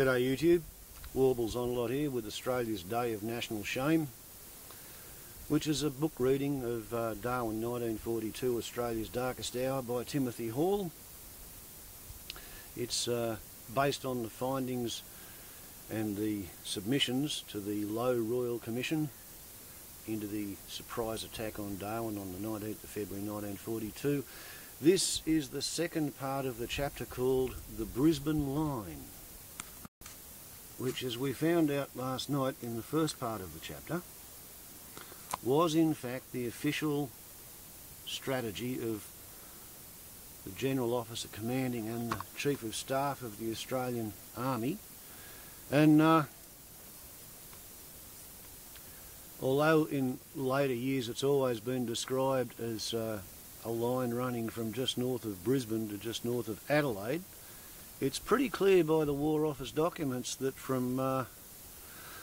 G'day YouTube, Warbles on lot here with Australia's Day of National Shame, which is a book reading of uh, Darwin 1942, Australia's Darkest Hour by Timothy Hall. It's uh, based on the findings and the submissions to the Lowe Royal Commission into the surprise attack on Darwin on the 19th of February 1942. This is the second part of the chapter called The Brisbane Line which as we found out last night in the first part of the chapter was in fact the official strategy of the General Officer Commanding and the Chief of Staff of the Australian Army. And uh, although in later years it's always been described as uh, a line running from just north of Brisbane to just north of Adelaide it's pretty clear by the War Office documents that from, uh,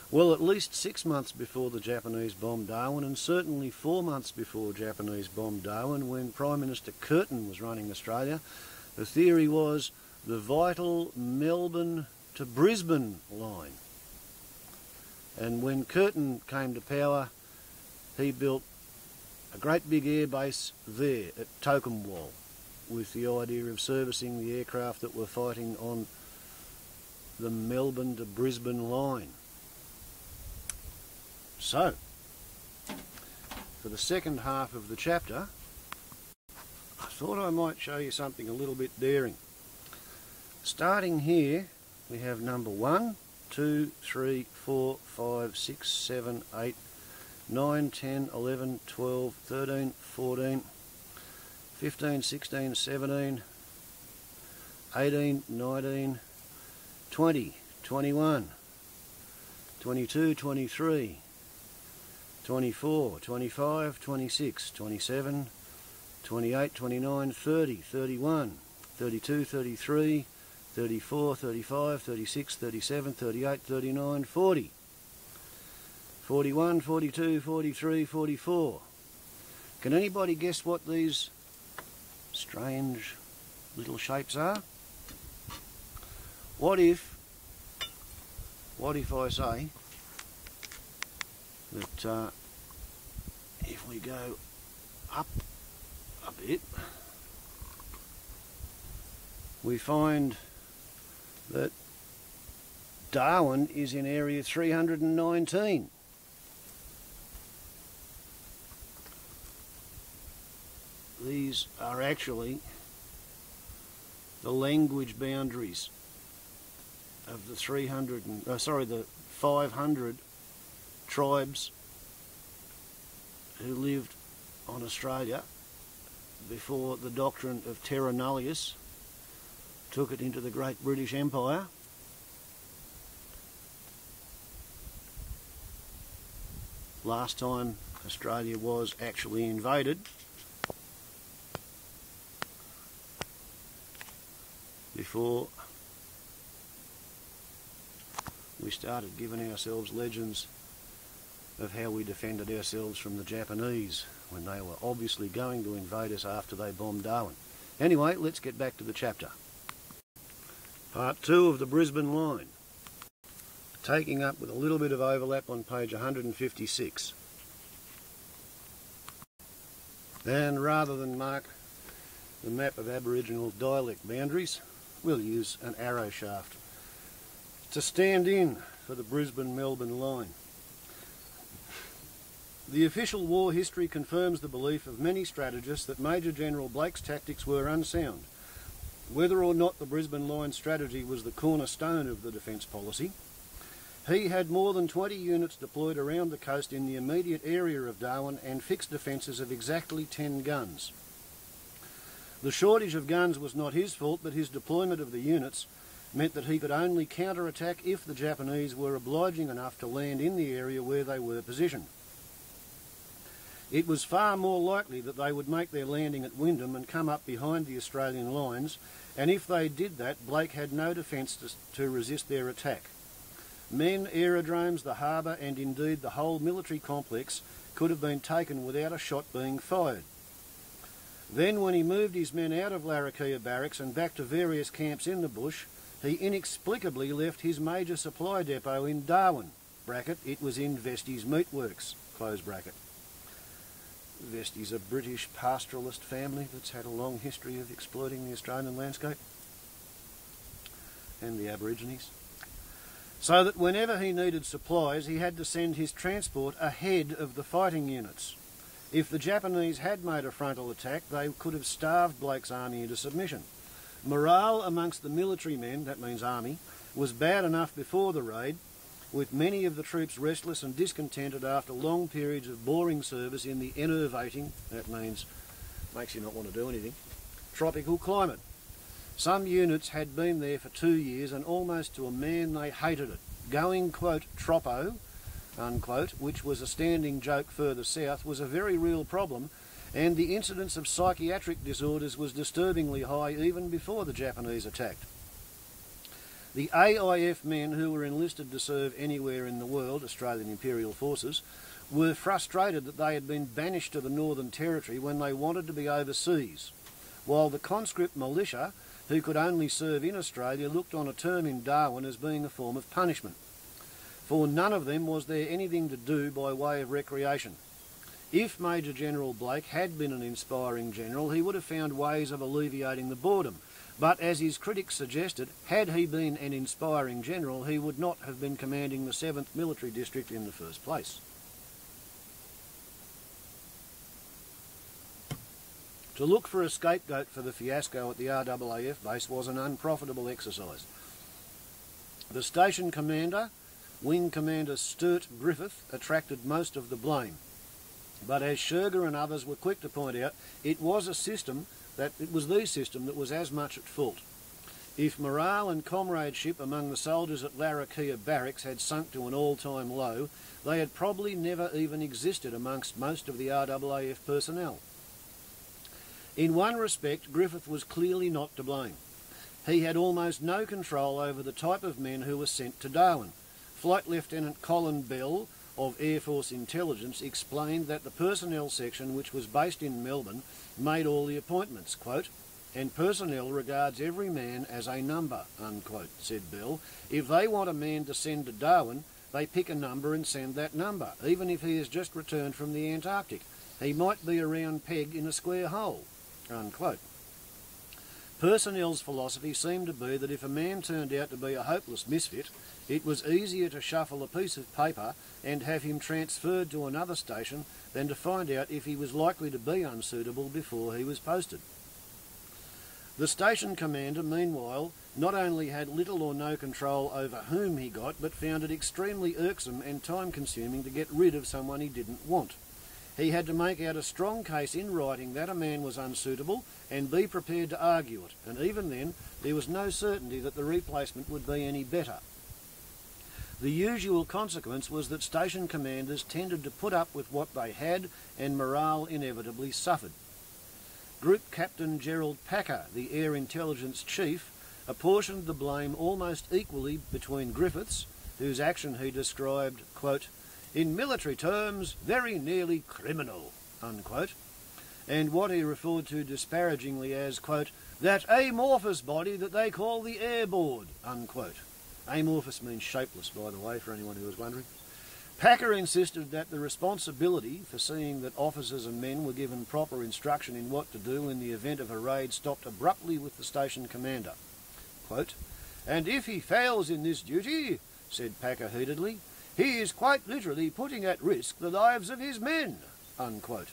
well, at least six months before the Japanese bombed Darwin, and certainly four months before Japanese bombed Darwin, when Prime Minister Curtin was running Australia, the theory was the vital Melbourne to Brisbane line. And when Curtin came to power, he built a great big airbase there at Tocumwal with the idea of servicing the aircraft that were fighting on the Melbourne to Brisbane line. So, for the second half of the chapter, I thought I might show you something a little bit daring. Starting here, we have number 1, 2, 3, 4, 5, 6, 7, 8, 9, 10, 11, 12, 13, 14, 15, 16, 17, 18, 19, 20, 21, 22, 23, 24, 25, 26, 27, 28, 29, 30, 31, 32, 33, 34, 35, 36, 37, 38, 39, 40, 41, 42, 43, 44. Can anybody guess what these strange little shapes are. What if, what if I say that uh, if we go up a bit, we find that Darwin is in area 319. These are actually the language boundaries of the 300 and, uh, sorry the 500 tribes who lived on Australia before the doctrine of terra nullius took it into the great British Empire. Last time Australia was actually invaded before we started giving ourselves legends of how we defended ourselves from the Japanese when they were obviously going to invade us after they bombed Darwin. Anyway, let's get back to the chapter. Part 2 of the Brisbane Line, taking up with a little bit of overlap on page 156. And rather than mark the map of Aboriginal dialect boundaries, we'll use an arrow shaft to stand in for the Brisbane-Melbourne line. The official war history confirms the belief of many strategists that Major General Blake's tactics were unsound. Whether or not the Brisbane line strategy was the cornerstone of the defence policy, he had more than 20 units deployed around the coast in the immediate area of Darwin and fixed defences of exactly 10 guns. The shortage of guns was not his fault, but his deployment of the units meant that he could only counter-attack if the Japanese were obliging enough to land in the area where they were positioned. It was far more likely that they would make their landing at Wyndham and come up behind the Australian lines, and if they did that, Blake had no defence to, to resist their attack. Men, aerodromes, the harbour, and indeed the whole military complex could have been taken without a shot being fired. Then when he moved his men out of Larrakeyah barracks and back to various camps in the bush, he inexplicably left his major supply depot in Darwin, bracket, it was in Vestey's Meatworks, close bracket. Vestey's a British pastoralist family that's had a long history of exploiting the Australian landscape and the Aborigines. So that whenever he needed supplies, he had to send his transport ahead of the fighting units. If the Japanese had made a frontal attack, they could have starved Blake's army into submission. Morale amongst the military men, that means army, was bad enough before the raid, with many of the troops restless and discontented after long periods of boring service in the enervating, that means makes you not want to do anything, tropical climate. Some units had been there for two years and almost to a man they hated it. Going, quote, tropo, unquote, which was a standing joke further south, was a very real problem and the incidence of psychiatric disorders was disturbingly high even before the Japanese attacked. The AIF men who were enlisted to serve anywhere in the world, Australian Imperial Forces, were frustrated that they had been banished to the Northern Territory when they wanted to be overseas, while the conscript militia, who could only serve in Australia, looked on a term in Darwin as being a form of punishment. For none of them was there anything to do by way of recreation. If Major General Blake had been an inspiring general, he would have found ways of alleviating the boredom. But as his critics suggested, had he been an inspiring general, he would not have been commanding the 7th Military District in the first place. To look for a scapegoat for the fiasco at the RAAF base was an unprofitable exercise. The station commander, Wing Commander Sturt Griffith, attracted most of the blame. But as Scherger and others were quick to point out, it was a system that it was the system that was as much at fault. If morale and comradeship among the soldiers at Larrakeyah Barracks had sunk to an all-time low, they had probably never even existed amongst most of the RAAF personnel. In one respect, Griffith was clearly not to blame. He had almost no control over the type of men who were sent to Darwin. Flight Lieutenant Colin Bell of Air Force Intelligence explained that the personnel section, which was based in Melbourne, made all the appointments, quote, and personnel regards every man as a number, unquote, said Bell. If they want a man to send to Darwin, they pick a number and send that number, even if he has just returned from the Antarctic. He might be a round peg in a square hole, unquote. Personnel's philosophy seemed to be that if a man turned out to be a hopeless misfit, it was easier to shuffle a piece of paper and have him transferred to another station than to find out if he was likely to be unsuitable before he was posted. The station commander, meanwhile, not only had little or no control over whom he got, but found it extremely irksome and time consuming to get rid of someone he didn't want. He had to make out a strong case in writing that a man was unsuitable and be prepared to argue it, and even then there was no certainty that the replacement would be any better. The usual consequence was that station commanders tended to put up with what they had and morale inevitably suffered. Group Captain Gerald Packer, the Air Intelligence Chief, apportioned the blame almost equally between Griffiths, whose action he described, quote, in military terms, very nearly criminal, unquote, and what he referred to disparagingly as, quote, that amorphous body that they call the air board, unquote. Amorphous means shapeless, by the way, for anyone who was wondering. Packer insisted that the responsibility for seeing that officers and men were given proper instruction in what to do in the event of a raid stopped abruptly with the station commander. Quote, and if he fails in this duty, said Packer heatedly, he is quite literally putting at risk the lives of his men. Unquote.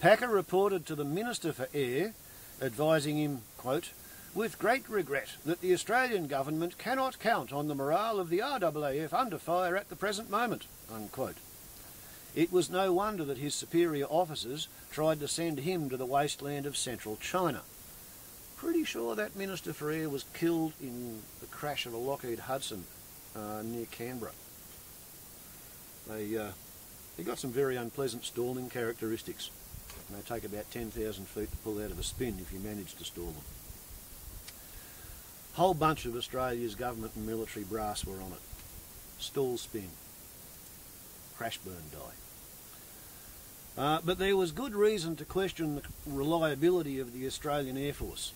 Packer reported to the Minister for Air, advising him, quote, with great regret that the Australian government cannot count on the morale of the RAAF under fire at the present moment. Unquote. It was no wonder that his superior officers tried to send him to the wasteland of central China. Pretty sure that Minister for Air was killed in the crash of a Lockheed Hudson uh, near Canberra. They, uh, they got some very unpleasant stalling characteristics. And they take about 10,000 feet to pull out of a spin if you manage to stall them whole bunch of Australia's government and military brass were on it. Stall spin. Crash burn die. Uh, but there was good reason to question the reliability of the Australian Air Force.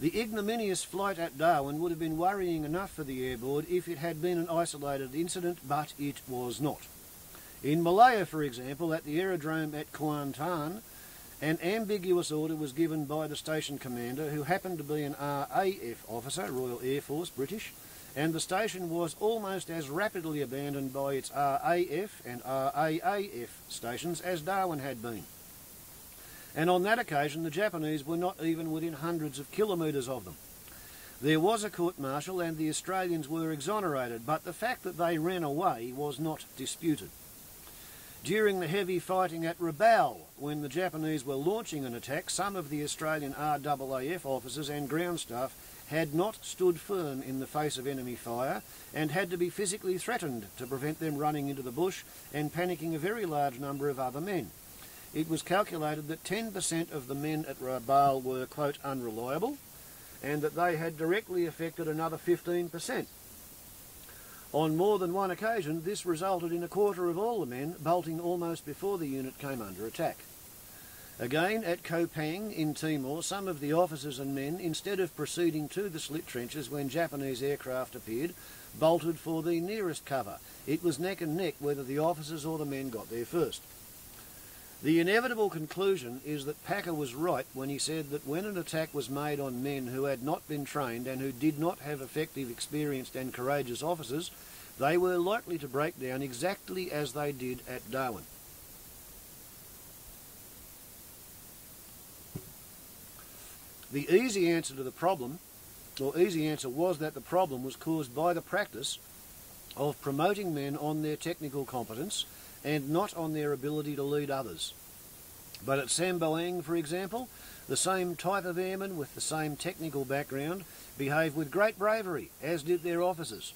The ignominious flight at Darwin would have been worrying enough for the Air Board if it had been an isolated incident, but it was not. In Malaya, for example, at the aerodrome at Kuantan, an ambiguous order was given by the station commander, who happened to be an RAF officer, Royal Air Force, British, and the station was almost as rapidly abandoned by its RAF and RAAF stations as Darwin had been. And on that occasion, the Japanese were not even within hundreds of kilometres of them. There was a court martial and the Australians were exonerated, but the fact that they ran away was not disputed. During the heavy fighting at Rabaul, when the Japanese were launching an attack, some of the Australian RAAF officers and ground staff had not stood firm in the face of enemy fire and had to be physically threatened to prevent them running into the bush and panicking a very large number of other men. It was calculated that 10% of the men at Rabaul were, quote, unreliable and that they had directly affected another 15%. On more than one occasion, this resulted in a quarter of all the men bolting almost before the unit came under attack. Again, at Koepang in Timor, some of the officers and men, instead of proceeding to the slit trenches when Japanese aircraft appeared, bolted for the nearest cover. It was neck and neck whether the officers or the men got there first. The inevitable conclusion is that Packer was right when he said that when an attack was made on men who had not been trained and who did not have effective, experienced and courageous officers, they were likely to break down exactly as they did at Darwin. The easy answer to the problem, or easy answer was that the problem was caused by the practice of promoting men on their technical competence and not on their ability to lead others. But at Sembawang, for example, the same type of airmen with the same technical background behaved with great bravery, as did their officers.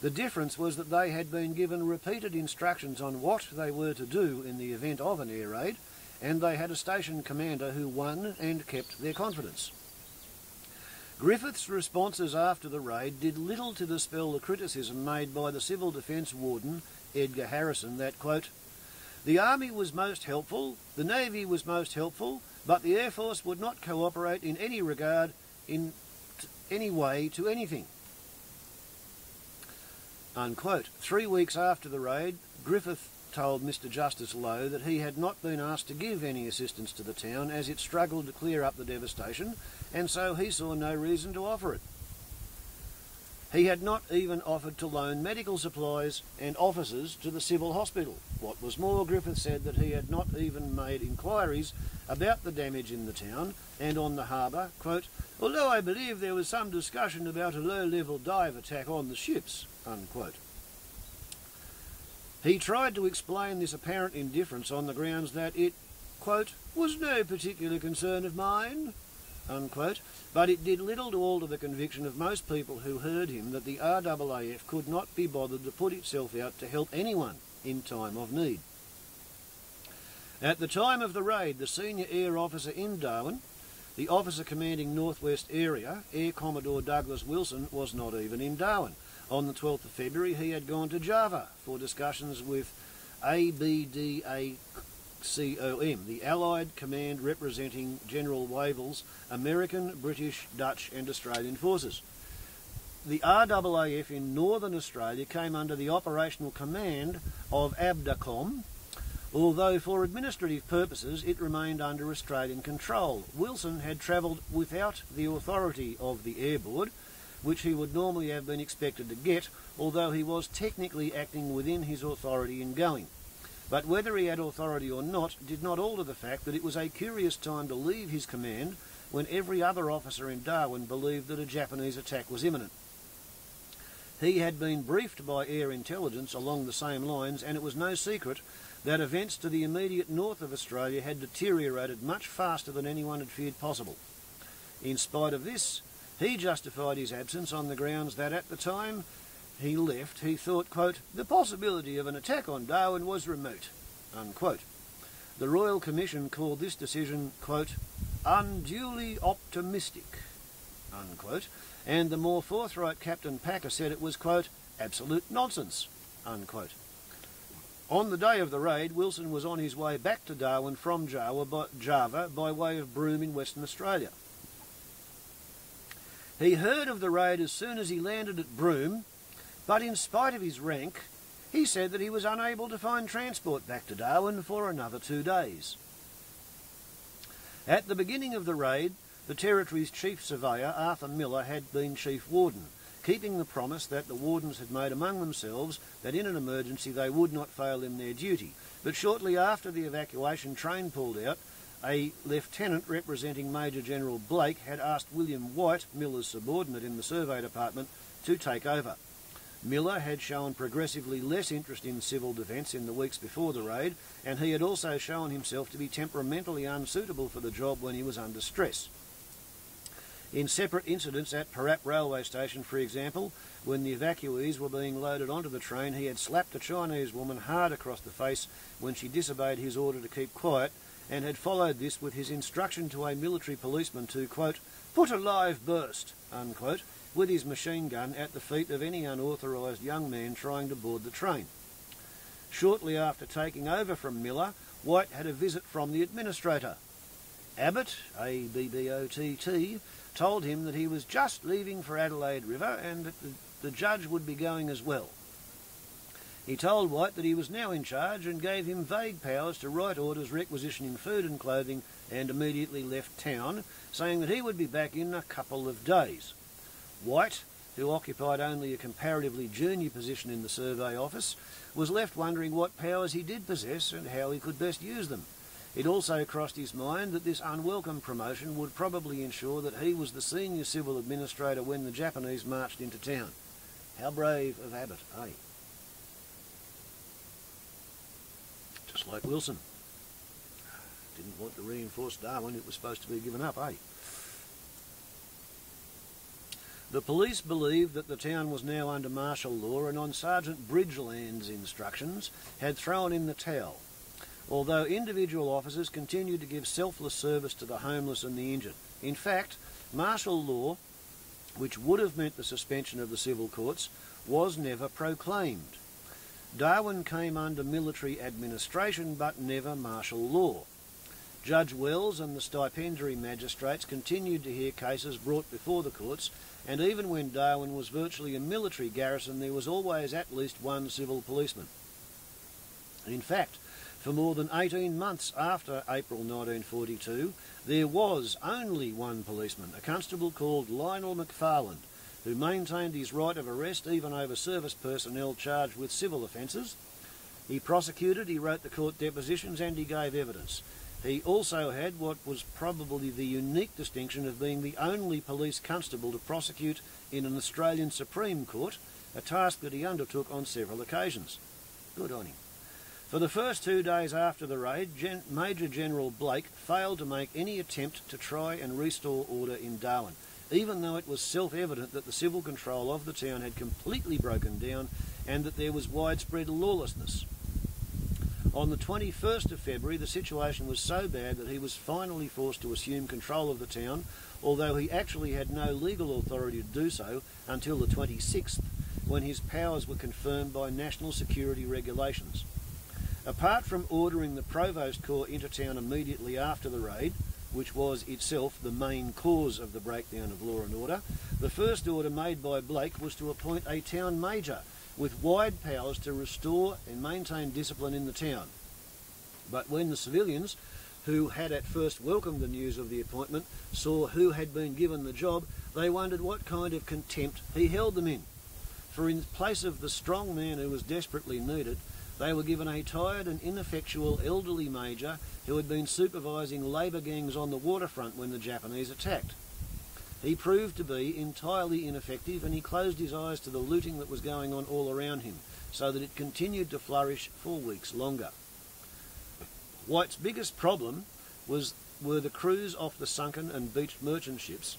The difference was that they had been given repeated instructions on what they were to do in the event of an air raid, and they had a station commander who won and kept their confidence. Griffith's responses after the raid did little to dispel the criticism made by the Civil Defence Warden Edgar Harrison that, quote, the Army was most helpful, the Navy was most helpful, but the Air Force would not cooperate in any regard, in any way, to anything. Unquote. Three weeks after the raid, Griffith told Mr Justice Lowe that he had not been asked to give any assistance to the town as it struggled to clear up the devastation, and so he saw no reason to offer it. He had not even offered to loan medical supplies and officers to the civil hospital. What was more, Griffith said that he had not even made inquiries about the damage in the town and on the harbour, quote, although I believe there was some discussion about a low-level dive attack on the ships, unquote. He tried to explain this apparent indifference on the grounds that it, quote, was no particular concern of mine, unquote, but it did little to alter the conviction of most people who heard him that the RAAF could not be bothered to put itself out to help anyone in time of need. At the time of the raid, the senior air officer in Darwin, the officer commanding Northwest Area, Air Commodore Douglas Wilson, was not even in Darwin. On the 12th of February, he had gone to Java for discussions with ABDA COM, the Allied Command representing General Wavell's American, British, Dutch and Australian forces. The RAAF in Northern Australia came under the operational command of ABDACOM, although for administrative purposes it remained under Australian control. Wilson had travelled without the authority of the Air Board, which he would normally have been expected to get, although he was technically acting within his authority in going. But whether he had authority or not did not alter the fact that it was a curious time to leave his command when every other officer in Darwin believed that a Japanese attack was imminent. He had been briefed by air intelligence along the same lines, and it was no secret that events to the immediate north of Australia had deteriorated much faster than anyone had feared possible. In spite of this, he justified his absence on the grounds that at the time he left, he thought, quote, the possibility of an attack on Darwin was remote, unquote. The Royal Commission called this decision, quote, unduly optimistic, unquote, and the more forthright Captain Packer said it was, quote, absolute nonsense, unquote. On the day of the raid, Wilson was on his way back to Darwin from Java by, Java by way of Broome in Western Australia. He heard of the raid as soon as he landed at Broome, but in spite of his rank, he said that he was unable to find transport back to Darwin for another two days. At the beginning of the raid, the Territory's Chief Surveyor, Arthur Miller, had been Chief Warden, keeping the promise that the wardens had made among themselves that in an emergency they would not fail in their duty. But shortly after the evacuation train pulled out, a lieutenant representing Major General Blake had asked William White, Miller's subordinate in the survey department, to take over. Miller had shown progressively less interest in civil defence in the weeks before the raid, and he had also shown himself to be temperamentally unsuitable for the job when he was under stress. In separate incidents at Parap railway station, for example, when the evacuees were being loaded onto the train, he had slapped a Chinese woman hard across the face when she disobeyed his order to keep quiet, and had followed this with his instruction to a military policeman to, quote, put a live burst, unquote, with his machine gun at the feet of any unauthorised young man trying to board the train. Shortly after taking over from Miller, White had a visit from the administrator. Abbott, A-B-B-O-T-T, told him that he was just leaving for Adelaide River and that the, the judge would be going as well. He told White that he was now in charge and gave him vague powers to write orders requisitioning food and clothing and immediately left town, saying that he would be back in a couple of days. White, who occupied only a comparatively junior position in the survey office, was left wondering what powers he did possess and how he could best use them. It also crossed his mind that this unwelcome promotion would probably ensure that he was the senior civil administrator when the Japanese marched into town. How brave of Abbott, eh? Just like Wilson. Didn't want to reinforce Darwin, it was supposed to be given up, eh? The police believed that the town was now under martial law and on Sergeant Bridgeland's instructions had thrown in the towel, although individual officers continued to give selfless service to the homeless and the injured. In fact, martial law, which would have meant the suspension of the civil courts, was never proclaimed. Darwin came under military administration but never martial law. Judge Wells and the stipendiary magistrates continued to hear cases brought before the courts, and even when Darwin was virtually a military garrison, there was always at least one civil policeman. In fact, for more than 18 months after April 1942, there was only one policeman, a constable called Lionel McFarland, who maintained his right of arrest even over service personnel charged with civil offences. He prosecuted, he wrote the court depositions, and he gave evidence. He also had what was probably the unique distinction of being the only police constable to prosecute in an Australian Supreme Court, a task that he undertook on several occasions. Good on him. For the first two days after the raid, Gen Major General Blake failed to make any attempt to try and restore order in Darwin, even though it was self-evident that the civil control of the town had completely broken down and that there was widespread lawlessness. On the 21st of February, the situation was so bad that he was finally forced to assume control of the town, although he actually had no legal authority to do so until the 26th, when his powers were confirmed by national security regulations. Apart from ordering the Provost Corps into town immediately after the raid, which was itself the main cause of the breakdown of law and order, the first order made by Blake was to appoint a town major with wide powers to restore and maintain discipline in the town. But when the civilians, who had at first welcomed the news of the appointment, saw who had been given the job, they wondered what kind of contempt he held them in. For in place of the strong man who was desperately needed, they were given a tired and ineffectual elderly major who had been supervising labour gangs on the waterfront when the Japanese attacked. He proved to be entirely ineffective and he closed his eyes to the looting that was going on all around him, so that it continued to flourish for weeks longer. White's biggest problem was were the crews off the sunken and beached merchant ships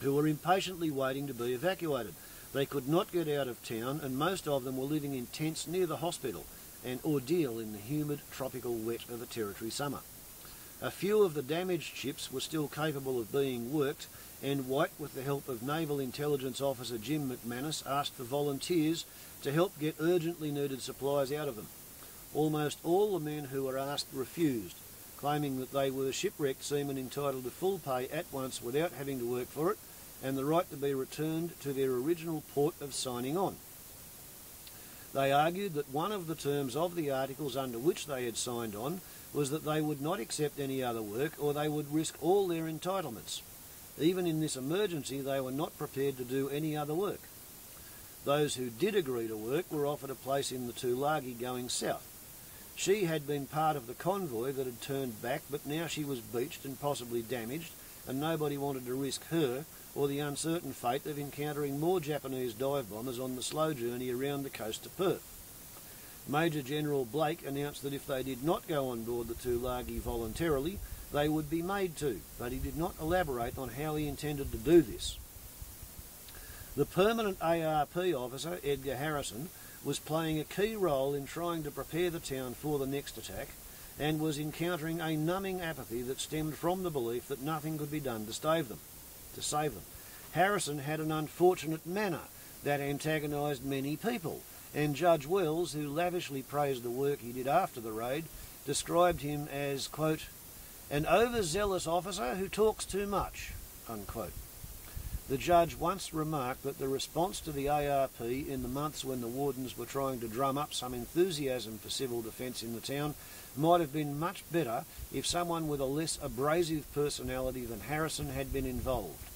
who were impatiently waiting to be evacuated. They could not get out of town and most of them were living in tents near the hospital, an ordeal in the humid tropical wet of a territory summer. A few of the damaged ships were still capable of being worked, and White, with the help of Naval Intelligence Officer Jim McManus, asked for volunteers to help get urgently needed supplies out of them. Almost all the men who were asked refused, claiming that they were shipwrecked seamen entitled to full pay at once without having to work for it and the right to be returned to their original port of signing on. They argued that one of the terms of the articles under which they had signed on was that they would not accept any other work or they would risk all their entitlements. Even in this emergency, they were not prepared to do any other work. Those who did agree to work were offered a place in the Tulagi going south. She had been part of the convoy that had turned back, but now she was beached and possibly damaged, and nobody wanted to risk her or the uncertain fate of encountering more Japanese dive bombers on the slow journey around the coast to Perth. Major General Blake announced that if they did not go on board the Tulagi voluntarily, they would be made to, but he did not elaborate on how he intended to do this. The permanent ARP officer, Edgar Harrison, was playing a key role in trying to prepare the town for the next attack and was encountering a numbing apathy that stemmed from the belief that nothing could be done to save them. To save them. Harrison had an unfortunate manner that antagonised many people, and Judge Wells, who lavishly praised the work he did after the raid, described him as, quote, an overzealous officer who talks too much, unquote. The judge once remarked that the response to the ARP in the months when the wardens were trying to drum up some enthusiasm for civil defence in the town might have been much better if someone with a less abrasive personality than Harrison had been involved.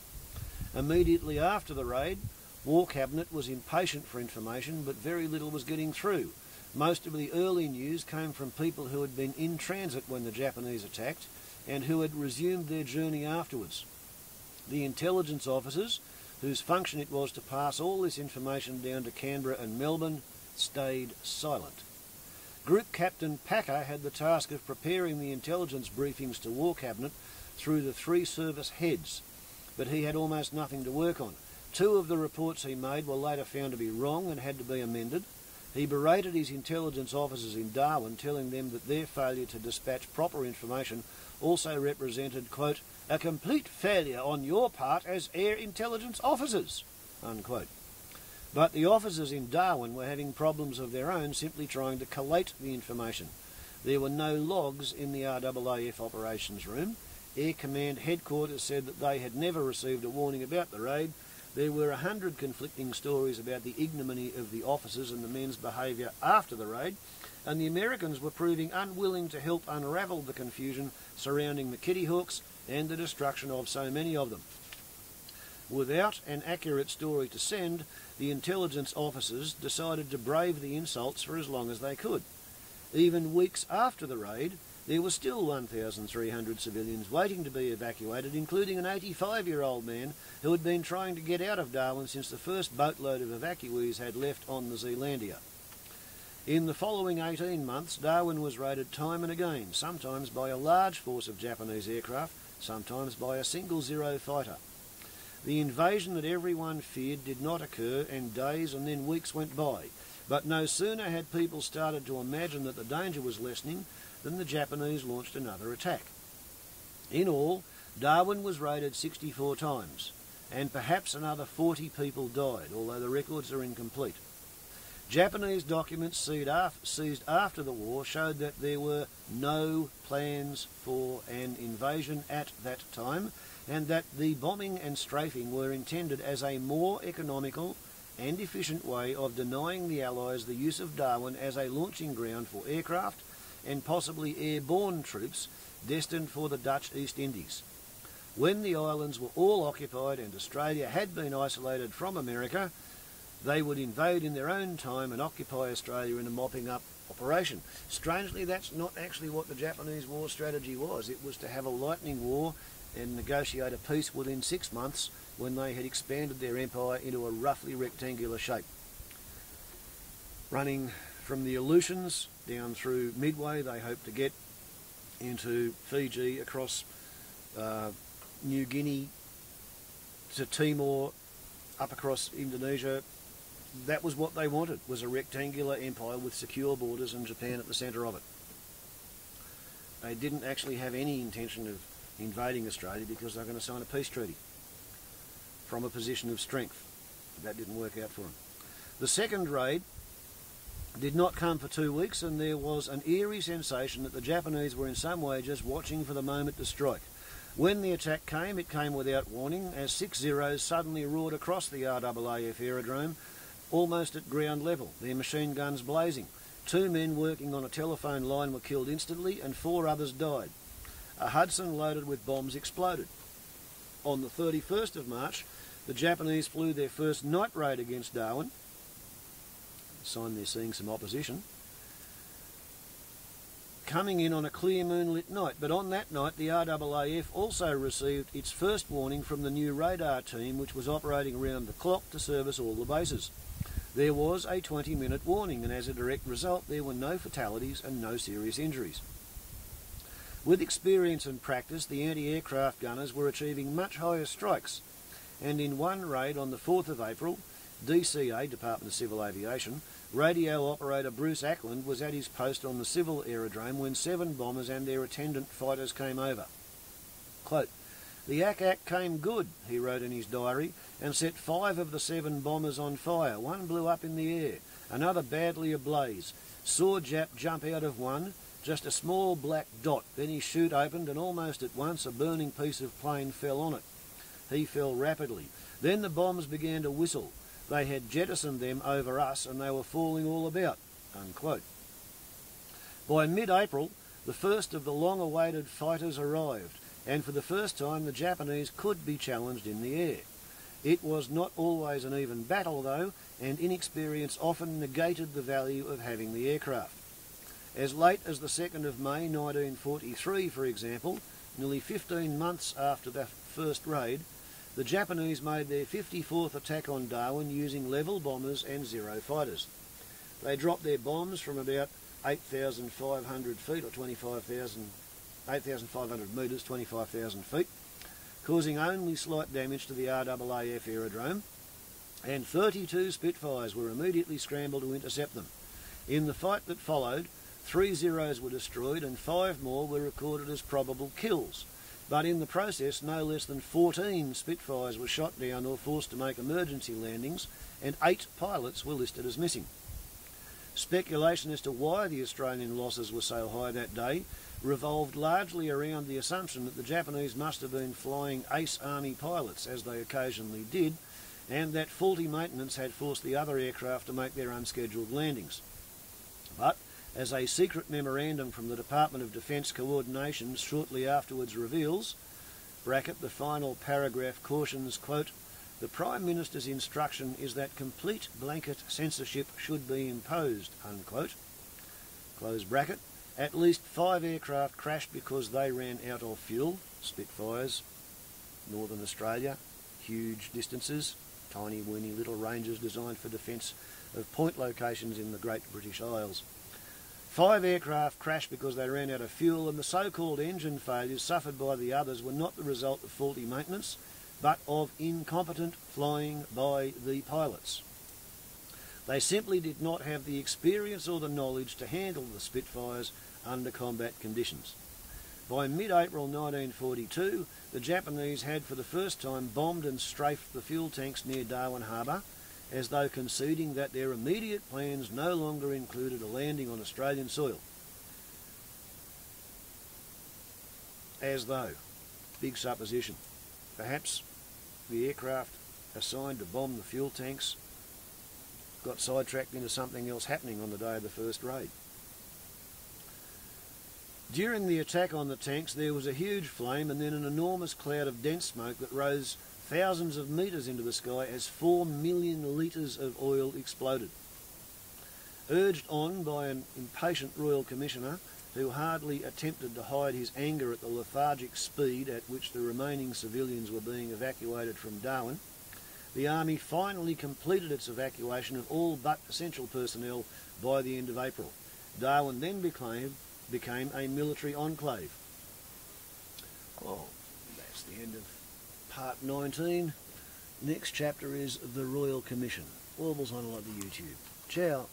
Immediately after the raid, War Cabinet was impatient for information, but very little was getting through. Most of the early news came from people who had been in transit when the Japanese attacked and who had resumed their journey afterwards. The intelligence officers, whose function it was to pass all this information down to Canberra and Melbourne, stayed silent. Group Captain Packer had the task of preparing the intelligence briefings to War Cabinet through the three service heads, but he had almost nothing to work on. Two of the reports he made were later found to be wrong and had to be amended. He berated his intelligence officers in Darwin, telling them that their failure to dispatch proper information also represented, quote, a complete failure on your part as air intelligence officers, unquote. But the officers in Darwin were having problems of their own simply trying to collate the information. There were no logs in the RAAF operations room, Air Command headquarters said that they had never received a warning about the raid. There were a hundred conflicting stories about the ignominy of the officers and the men's behaviour after the raid, and the Americans were proving unwilling to help unravel the confusion surrounding the Kitty Hawks and the destruction of so many of them. Without an accurate story to send, the intelligence officers decided to brave the insults for as long as they could. Even weeks after the raid, there were still 1,300 civilians waiting to be evacuated, including an 85 year old man who had been trying to get out of Darwin since the first boatload of evacuees had left on the Zealandia. In the following 18 months, Darwin was raided time and again, sometimes by a large force of Japanese aircraft, sometimes by a single Zero fighter. The invasion that everyone feared did not occur, and days and then weeks went by. But no sooner had people started to imagine that the danger was lessening than the Japanese launched another attack. In all, Darwin was raided 64 times, and perhaps another 40 people died, although the records are incomplete. Japanese documents seized after the war showed that there were no plans for an invasion at that time, and that the bombing and strafing were intended as a more economical and efficient way of denying the Allies the use of Darwin as a launching ground for aircraft and possibly airborne troops destined for the Dutch East Indies. When the islands were all occupied and Australia had been isolated from America, they would invade in their own time and occupy Australia in a mopping up operation. Strangely, that's not actually what the Japanese war strategy was. It was to have a lightning war and negotiate a peace within six months when they had expanded their empire into a roughly rectangular shape. Running from the Aleutians down through Midway, they hope to get into Fiji, across uh, New Guinea to Timor, up across Indonesia. That was what they wanted, was a rectangular empire with secure borders and Japan at the centre of it. They didn't actually have any intention of invading Australia because they were going to sign a peace treaty from a position of strength. That didn't work out for them. The second raid did not come for two weeks, and there was an eerie sensation that the Japanese were in some way just watching for the moment to strike. When the attack came, it came without warning, as six Zeros suddenly roared across the RAAF aerodrome, almost at ground level, their machine guns blazing. Two men working on a telephone line were killed instantly, and four others died. A Hudson loaded with bombs exploded. On the 31st of March, the Japanese flew their first night raid against Darwin, sign they're seeing some opposition, coming in on a clear moonlit night. But on that night, the RAAF also received its first warning from the new radar team, which was operating around the clock to service all the bases. There was a 20 minute warning, and as a direct result, there were no fatalities and no serious injuries. With experience and practice, the anti aircraft gunners were achieving much higher strikes, and in one raid on the 4th of April, DCA, Department of Civil Aviation, radio operator Bruce Ackland was at his post on the civil aerodrome when seven bombers and their attendant fighters came over. Quote, the ack came good, he wrote in his diary, and set five of the seven bombers on fire. One blew up in the air, another badly ablaze. Saw Jap jump out of one, just a small black dot. Then his chute opened, and almost at once a burning piece of plane fell on it. He fell rapidly. Then the bombs began to whistle. They had jettisoned them over us and they were falling all about. Unquote. By mid-April, the first of the long-awaited fighters arrived, and for the first time the Japanese could be challenged in the air. It was not always an even battle, though, and inexperience often negated the value of having the aircraft. As late as the 2nd of May 1943, for example, nearly 15 months after the first raid, the Japanese made their 54th attack on Darwin using level bombers and Zero fighters. They dropped their bombs from about 8,500 feet or 25,000, 8,500 metres, 25,000 feet, causing only slight damage to the RAAF aerodrome, and 32 Spitfires were immediately scrambled to intercept them. In the fight that followed, three Zeros were destroyed and five more were recorded as probable kills, but in the process, no less than 14 Spitfires were shot down or forced to make emergency landings, and eight pilots were listed as missing. Speculation as to why the Australian losses were so high that day revolved largely around the assumption that the Japanese must have been flying ace army pilots, as they occasionally did, and that faulty maintenance had forced the other aircraft to make their unscheduled landings. But as a secret memorandum from the Department of Defence Coordination shortly afterwards reveals, bracket, the final paragraph cautions, quote, the Prime Minister's instruction is that complete blanket censorship should be imposed, unquote. Close bracket. At least five aircraft crashed because they ran out of fuel, Spitfires, Northern Australia, huge distances, tiny weeny little ranges designed for defence of point locations in the Great British Isles. Five aircraft crashed because they ran out of fuel, and the so called engine failures suffered by the others were not the result of faulty maintenance, but of incompetent flying by the pilots. They simply did not have the experience or the knowledge to handle the Spitfires under combat conditions. By mid April 1942, the Japanese had for the first time bombed and strafed the fuel tanks near Darwin Harbour as though conceding that their immediate plans no longer included a landing on Australian soil. As though, big supposition, perhaps the aircraft assigned to bomb the fuel tanks got sidetracked into something else happening on the day of the first raid. During the attack on the tanks, there was a huge flame and then an enormous cloud of dense smoke that rose thousands of metres into the sky as four million litres of oil exploded. Urged on by an impatient Royal Commissioner who hardly attempted to hide his anger at the lethargic speed at which the remaining civilians were being evacuated from Darwin, the Army finally completed its evacuation of all but essential personnel by the end of April. Darwin then became, became a military enclave. Oh, that's the end of part 19. Next chapter is The Royal Commission. Warbles on lot of YouTube. Ciao.